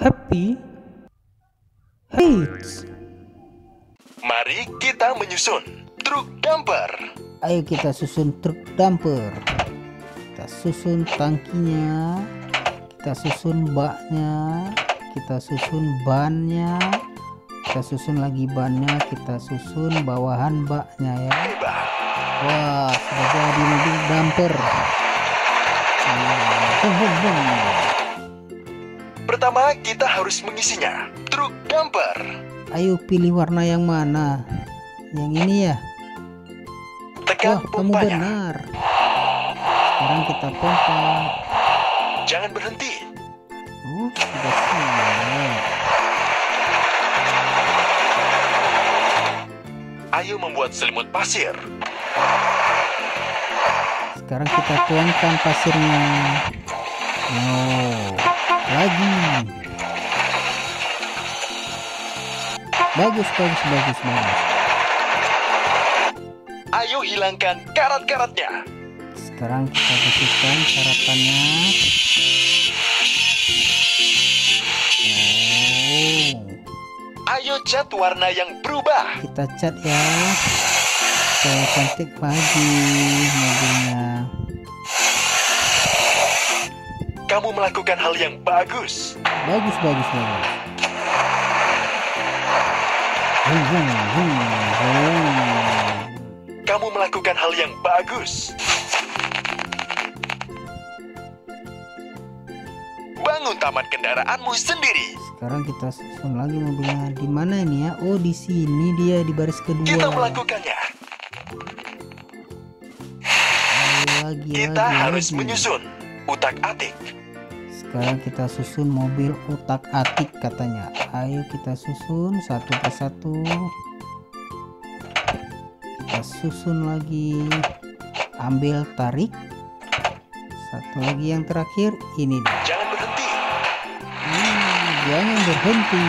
happy hates Mari kita menyusun truk damper. ayo kita susun truk damper kita susun tangkinya kita susun baknya kita susun bannya kita susun lagi bannya kita susun bawahan baknya ya wah sudah jadi mobil damper bum, bum. Pertama, kita harus mengisinya. Truk damper. ayo pilih warna yang mana yang ini ya Tekan wah kamu pompanya. benar sekarang kita pompa Jangan berhenti. oh sudah siap Ayo membuat selimut pasir. Sekarang kita tuangkan pasirnya. Oh, lagi. Bagus, bagus, bagus, bagus. Ayo hilangkan karat-karatnya. Sekarang kita bersihkan sarapannya. Oh, Ayo cat warna yang berubah. kita cat ya. Supaya cantik lagi mobilnya. Kamu melakukan hal yang bagus. Bagus, bagus, bagus. Kamu melakukan hal yang bagus. Bangun taman kendaraanmu sendiri. Sekarang kita susun lagi mobilnya. Di mana ini ya? Oh, di sini dia di baris kedua. Kita melakukannya. Ayo lagi, Kita lagi, harus lagi. menyusun utak-atik. Sekarang kita susun mobil utak-atik katanya. Ayo kita susun satu persatu. Kita susun lagi. Ambil tarik. Satu lagi yang terakhir ini dia. Jangan berhenti. Hmm, jangan berhenti.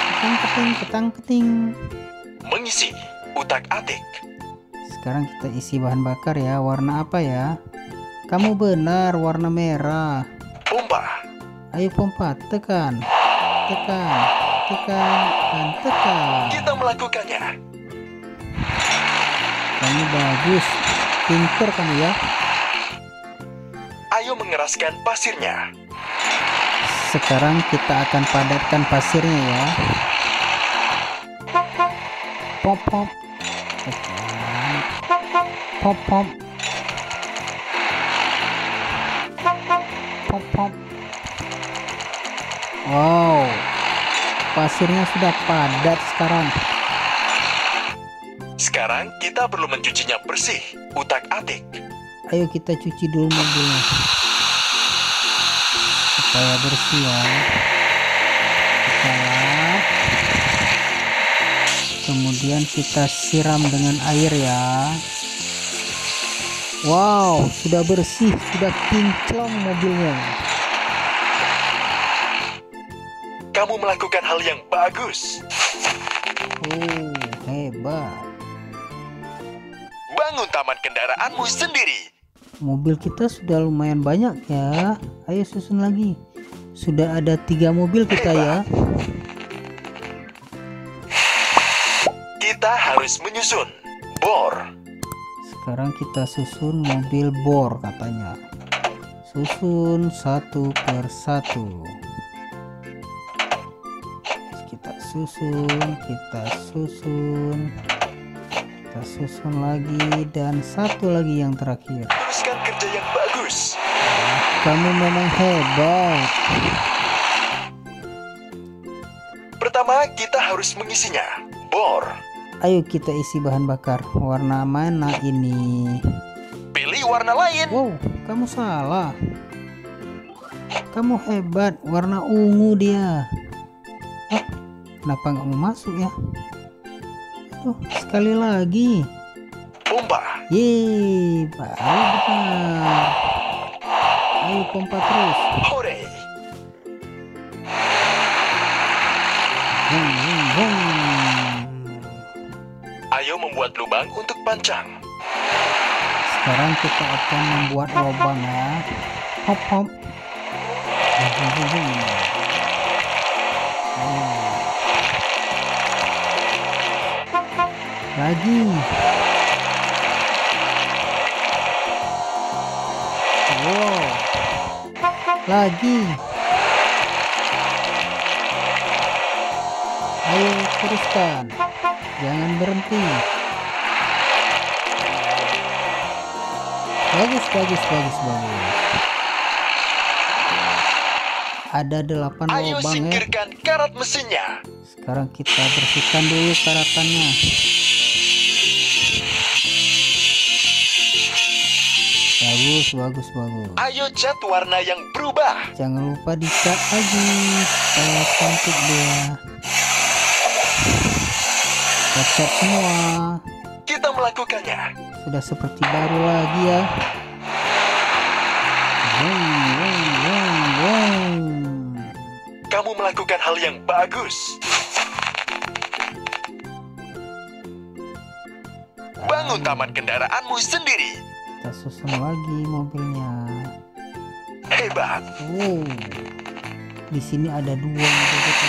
Ketang keting ketang keting. Mengisi utak-atik. Sekarang kita isi bahan bakar ya. Warna apa ya? Kamu benar, warna merah. Pompa. Ayo pompa, tekan. Tekan, tekan, dan tekan. Kita melakukannya. Kamu bagus. Pinter kamu ya. Ayo mengeraskan pasirnya. Sekarang kita akan padatkan pasirnya ya. Pop pop. Tekan. Pop pop. Pop pop. Wow. Pasirnya sudah padat sekarang. Sekarang kita perlu mencucinya bersih. Utak-atik. Ayo kita cuci dulu mobilnya supaya bersih ya. Kita. Kemudian kita siram dengan air ya. Wow, sudah bersih, sudah kinclong mobilnya. Kamu melakukan hal yang bagus. Oh, hebat. Bangun taman kendaraanmu sendiri. Mobil kita sudah lumayan banyak ya. Ayo susun lagi. Sudah ada tiga mobil kita ya. Kita harus menyusun bor. Sekarang kita susun mobil bor katanya. Susun satu per satu. Kita susun, kita susun, kita susun lagi dan satu lagi yang terakhir. Teruskan kerja yang bagus. Kamu memang hebat. Pertama, kita harus mengisinya. Bor. Ayo kita isi bahan bakar. Warna mana ini? Pilih warna lain. Wow, kamu salah. Kamu hebat, warna ungu dia. Eh, kenapa nggak mau masuk ya? Aduh, sekali lagi. Pompa. Yeay, baru benar. Ayo pompa terus. Hore. Hum, membuat lubang untuk pancang. Sekarang kita akan membuat lubang ya. Hop hop. Hmm. Lagi. Wow. Lagi. Ayo teruskan. Jangan berhenti. Bagus bagus bagus bagus. Ada delapan Ayo lubang ya singkirkan karat mesinnya. sekarang kita bersihkan dulu karatannya. Bagus bagus bagus. Ayo cat warna yang berubah. jangan lupa dicat lagi. Supaya cantik dia. Kita cat semua. Kita melakukannya. Sudah seperti baru lagi ya Wong, wong, wong, wong. Kamu melakukan hal yang bagus. Bangun taman kendaraanmu sendiri. kita susun lagi mobilnya Hebat. wow di sini ada dua mobil kita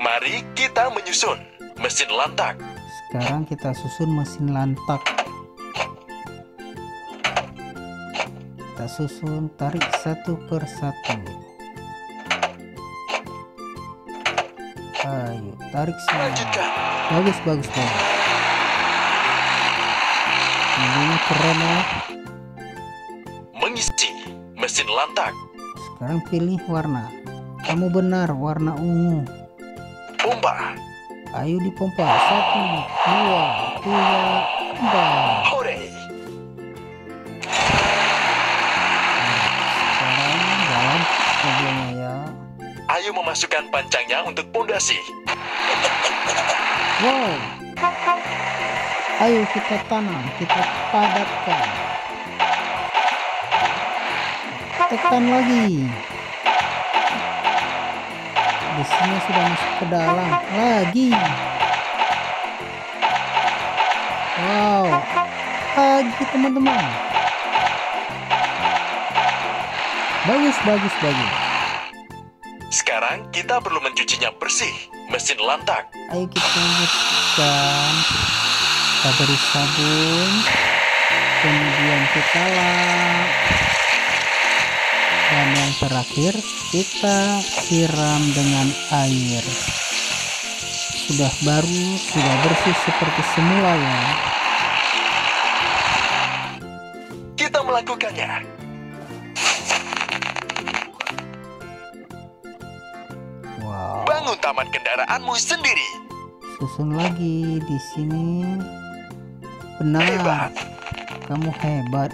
Mari kita menyusun mesin lantak. sekarang kita susun mesin lantak kita susun tarik satu per satu. Ayo tarik semua. Bagus bagus bagus. Mobilnya keren ya. Mengisi mesin lantak. sekarang pilih warna. Kamu benar warna ungu. Pompa. ayo dipompa. Satu dua tiga empat Ayo memasukkan pancangnya untuk pondasi. wow. Ayo kita tanam kita padatkan. Tekan lagi. Sini sudah masuk ke dalam lagi. Wow. Lagi teman-teman. Bagus bagus bagus Sekarang kita perlu mencucinya bersih. Mesin lantak. ayo kita bersihkan kita beri sabun kemudian kita lap dan yang terakhir kita siram dengan air sudah baru sudah bersih seperti semula ya Kita melakukannya. Bangun taman kendaraanmu sendiri. susun lagi di sini benar Hebat. kamu hebat